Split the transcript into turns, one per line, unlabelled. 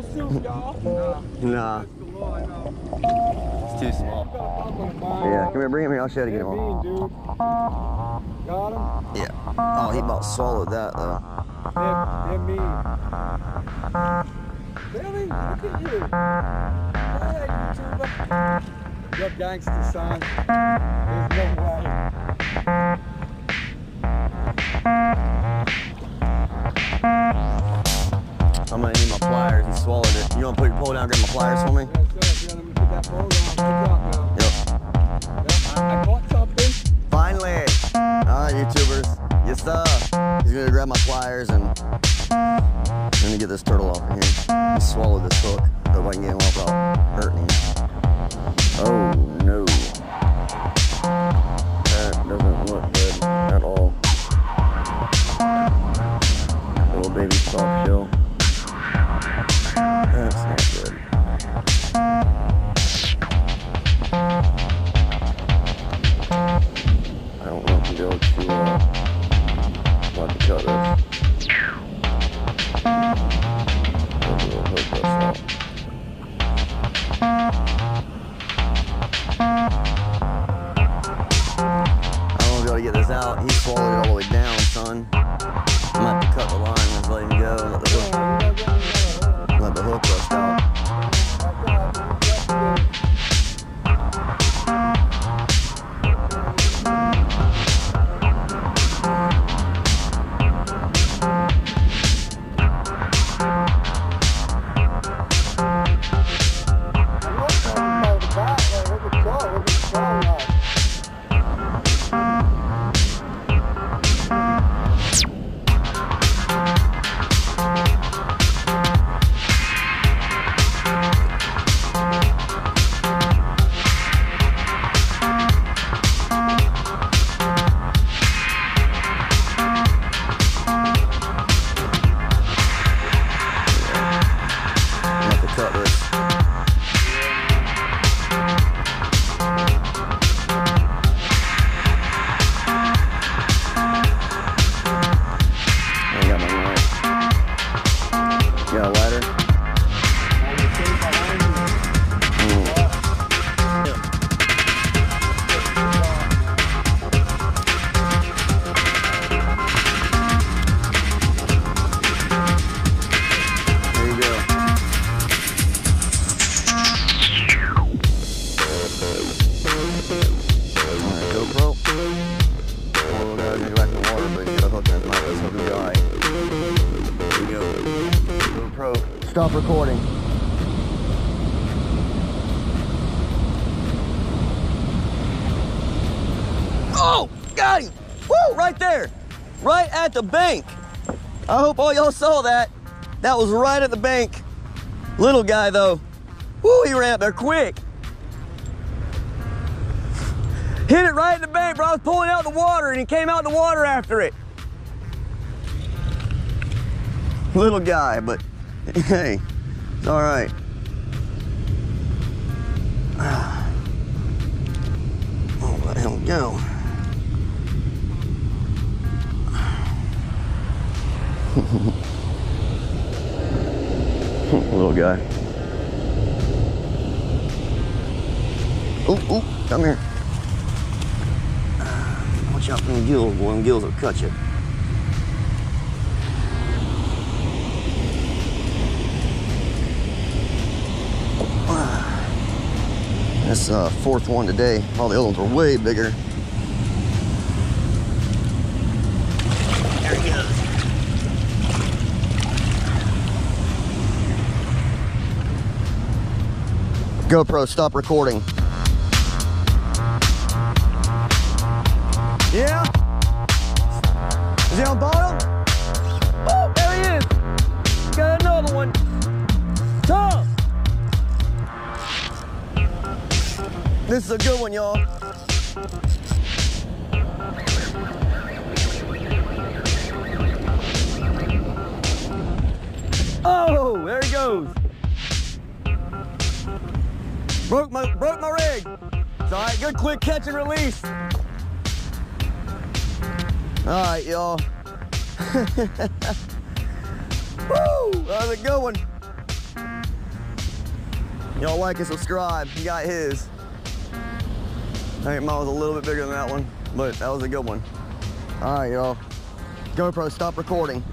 little soup, y'all.
Nah, it's too small. Yeah, come here, bring him here. I'll show you
Yeah,
again.
mean, dude. Got him?
Yeah. Oh, he about swallowed that though.
Yeah, yeah, mean. Billy, look at you. Hey, YouTuber. You're gangster, son. There's no way.
I'm gonna need my pliers. He You wanna put your pole down, grab my pliers for me?
Yes, sir. Yeah, let me put that. Good job, now.
Yep.
Yeah, I, I caught something.
Finally. All right, YouTubers. Yes, sir. He's gonna grab my pliers and let me get this turtle off of here. He swallowed this hook. Hope I can get him off without hurting him. Oh no. That doesn't look good at all. Little baby soft hook that mouth. This will be alright. Here we go. GoPro. Stop recording. Oh, got him! Woo, right there. Right at the bank. I hope all y'all saw that. That was right at the bank. Little guy though. Woo, he ran up there quick. Hit it right in the bank, bro. I was pulling out the water and he came out the water after it. Little guy, but hey, it's all right. Oh, let him go. Little guy. Oh, oh, come here. Watch out for them gills, boy. Them gills will cut you. That's uh, fourth one today. All the other ones were way bigger. There he goes. GoPro, stop recording. Yeah? Is he on bottom? Oh, there he is. Got another one. Tom. This is a good one, y'all. Oh, there he goes. Broke my broke my rig. It's all right. Good quick catch and release. All right, y'all. Woo! That was a good one. Y'all like and subscribe. He got his. I think mine was a little bit bigger than that one, but that was a good one. All right, y'all. GoPro, stop recording.